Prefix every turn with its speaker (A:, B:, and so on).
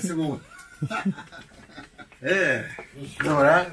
A: すごい。ええ。だ？から、